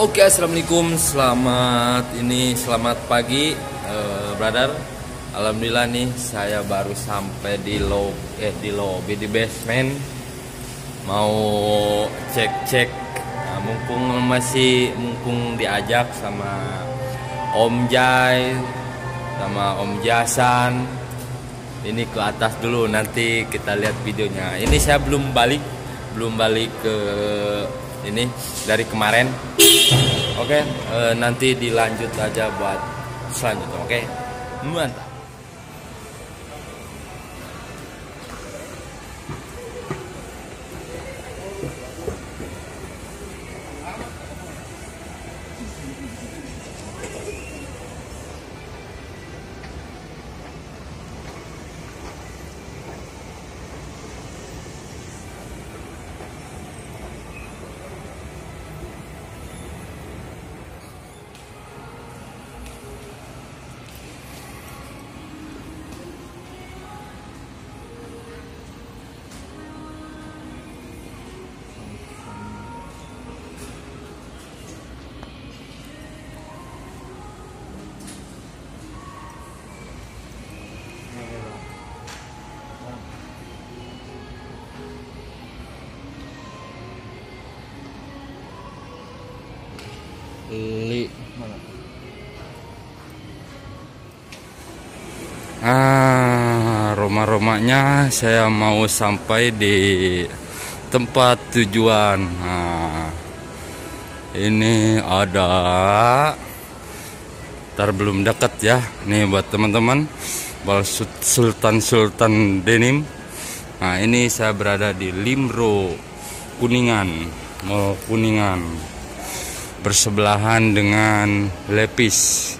Oke, assalamualaikum, selamat ini selamat pagi, eh, brother. Alhamdulillah nih saya baru sampai di lob eh di lobby di basement. Mau cek-cek, nah, mumpung masih mumpung diajak sama Om Jai sama Om Jasan. Ini ke atas dulu nanti kita lihat videonya. Ini saya belum balik, belum balik ke ini dari kemarin. Oke, eh, nanti dilanjut aja buat selanjutnya. Oke, mantap. Li Ah, rumah-rumahnya saya mau sampai di tempat tujuan. Nah, ini ada Ntar belum dekat ya. Nih buat teman-teman Bal Sultan Sultan Denim. Nah, ini saya berada di Limro Kuningan, Mall Kuningan. Bersebelahan dengan Lepis.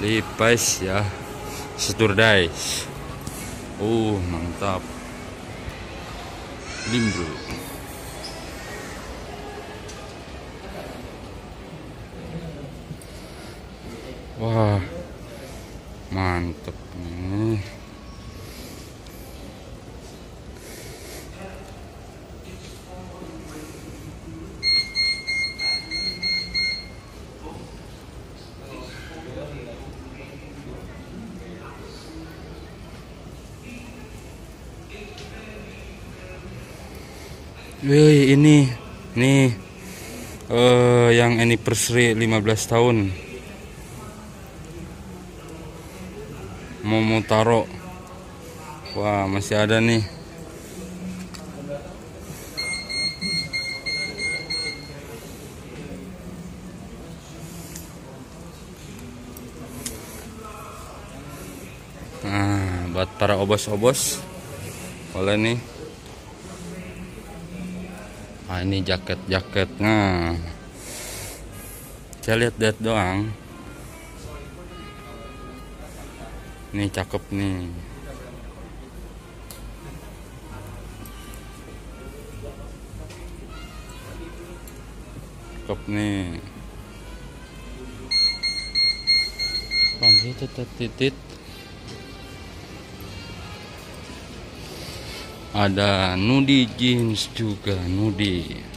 Lepis ya. Seturdai. Uh, mantap. Limro. Wah, mantep nih. Wih, ini nih. Eh yang anniversary 15 tahun. mau taruh wah masih ada nih. Nah buat para obos-obos boleh nih nah ini jaket-jaketnya saya lihat-lihat doang Nih cakep nih. Cakep nih. Panggil titit titit. Ada nudi jeans juga nudi.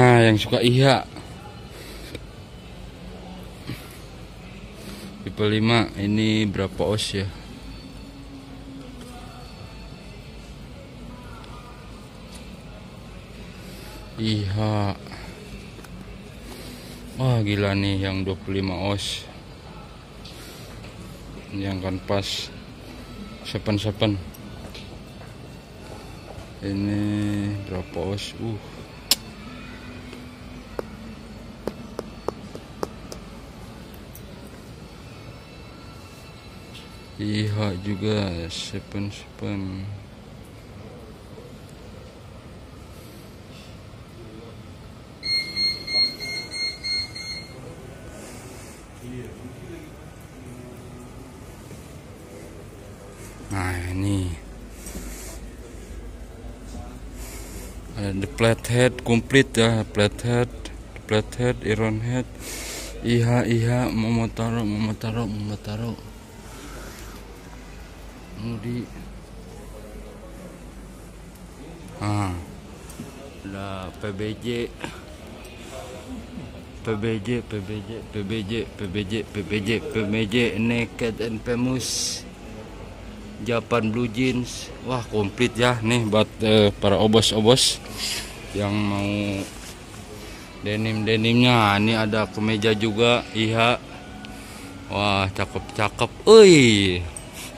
Ah, yang suka iya. Tipe 5 ini berapa os ya? Iya. Wah, gila nih yang 25 os. Yang kan pas sepen-sepen. Ini berapa os? Uh. Iya juga sepen sepen. nah ini. Ada the flathead komplit ya flathead flathead iron head. Iha iha momotaro momotaro momotaro di ah. Ada PBJ PBJ PBJ PBJ PBJ PBJ PBJ Naked and Famous. Japan Blue Jeans. Wah komplit ya nih buat uh, para obos-obos yang mau denim-denimnya. Ini ada kemeja juga iya wah cakep-cakep. Ui,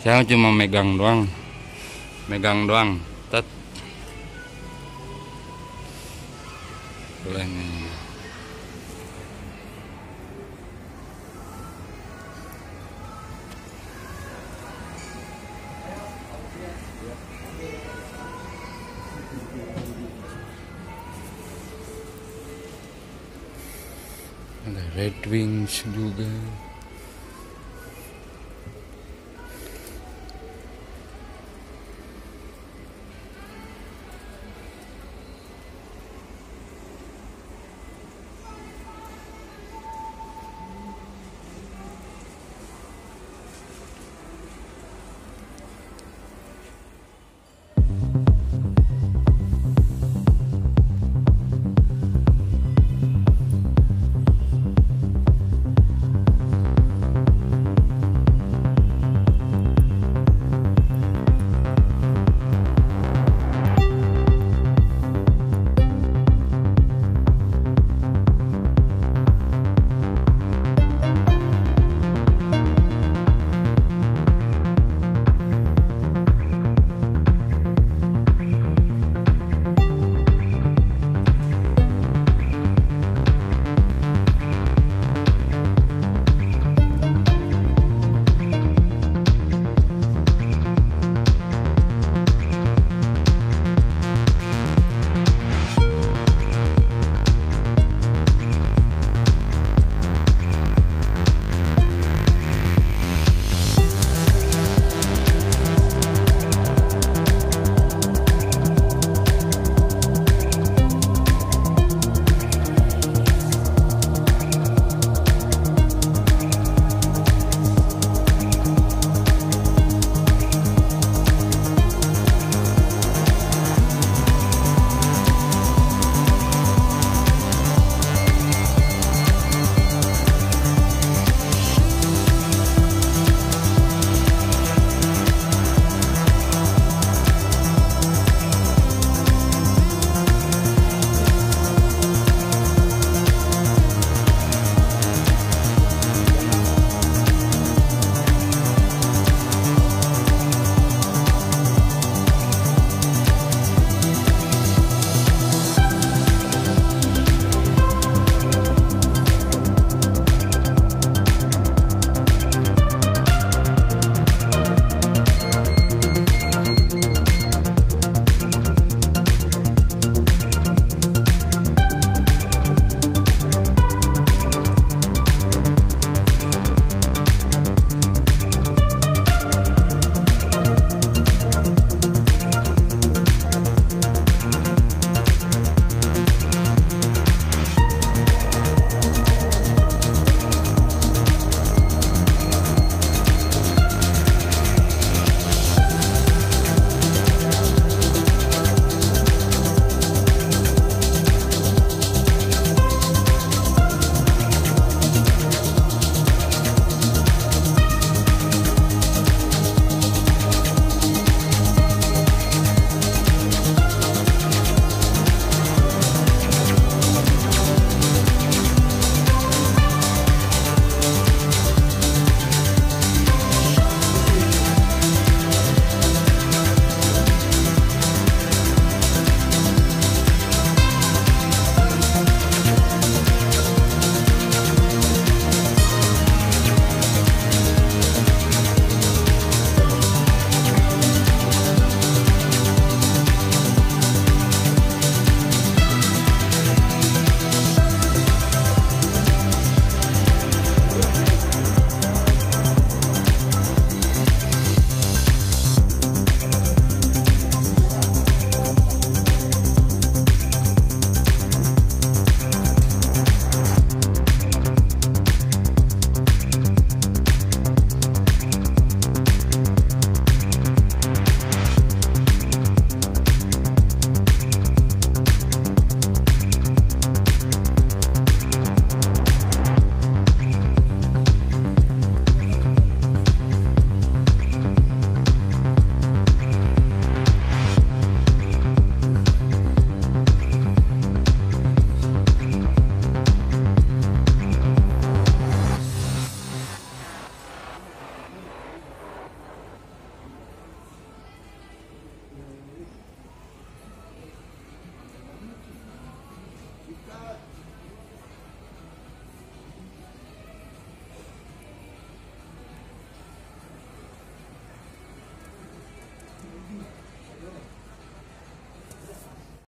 saya cuma megang doang. Megang doang. Tet. Boleh nih. Ada red wings juga